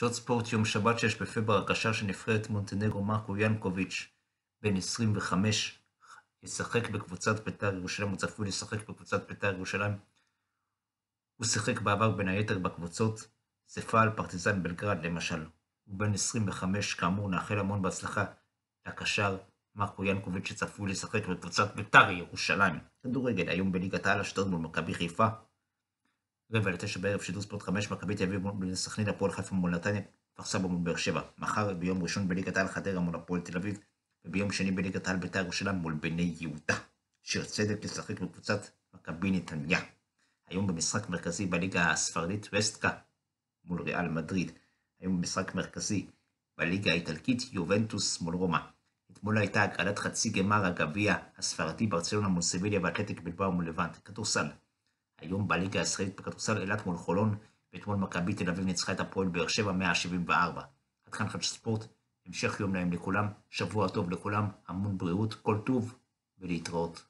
חדשות ספורט יום שבת 6 בפברואר, הקשר של נבחרת מונטנגרו מרקו ינקוביץ', בן 25, ישחק בקבוצת בית"ר ירושלים, הוא צפוי לשחק בקבוצת בית"ר ירושלים. הוא שיחק בעבר בין היתר בקבוצות ספל, פרטיזן בלגרד למשל. הוא בן 25, כאמור, נאחל המון בהצלחה לקשר מרקו ינקוביץ' שצפוי לשחק בקבוצת בית"ר ירושלים. כדורגל, היום בליגת העל אשדוד מול מכבי חיפה. רבע לתשע בערב שידור ספורט 5, מכבי תל אביב מול סכנין, הפועל חיפה מול נתניה, כפר סבא מול באר שבע. מחר ביום ראשון בליגת העל חדרה מול הפועל תל אביב, וביום שני בליגת העל בית"ר ירושלים מול בני יהודה. שיר צדק לשחק בקבוצת מכבי נתניה. היום במשחק מרכזי בליגה הספרדית וסטקה מול ריאל מדריד. היום במשחק מרכזי בליגה האיטלקית יובנטוס מול רומא. אתמול הייתה הגרלת חצי גמר הגביע הספרדי ברצלונה מול סביליה ואתלטיק בלבאו מול לבנט. כדורסל. היום בליגה הישראלית בכדורסל אילת מול חולון, ואתמול מכבי תל אביב ניצחה את הפועל באר שבע 174. עד כאן חדש ספורט, המשך יום נעים לכולם, שבוע טוב לכולם, המון בריאות, כל טוב ולהתראות.